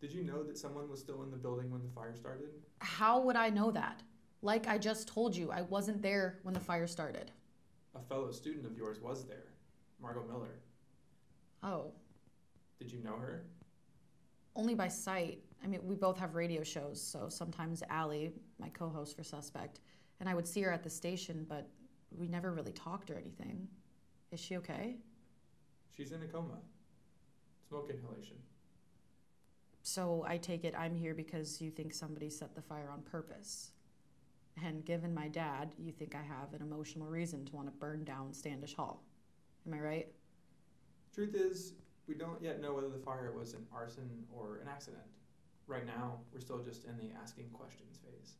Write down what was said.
Did you know that someone was still in the building when the fire started? How would I know that? Like I just told you, I wasn't there when the fire started. A fellow student of yours was there, Margot Miller. Oh, Did you know her? only by sight. I mean, we both have radio shows, so sometimes Allie, my co host for Suspect, and I would see her at the station, but we never really talked or anything. Is she okay? She's in a coma. Smoke inhalation. So I take it I'm here because you think somebody set the fire on purpose. And given my dad, you think I have an emotional reason to want to burn down Standish Hall. Am I right? Truth is, we don't yet know whether the fire was an arson or an accident. Right now, we're still just in the asking questions phase.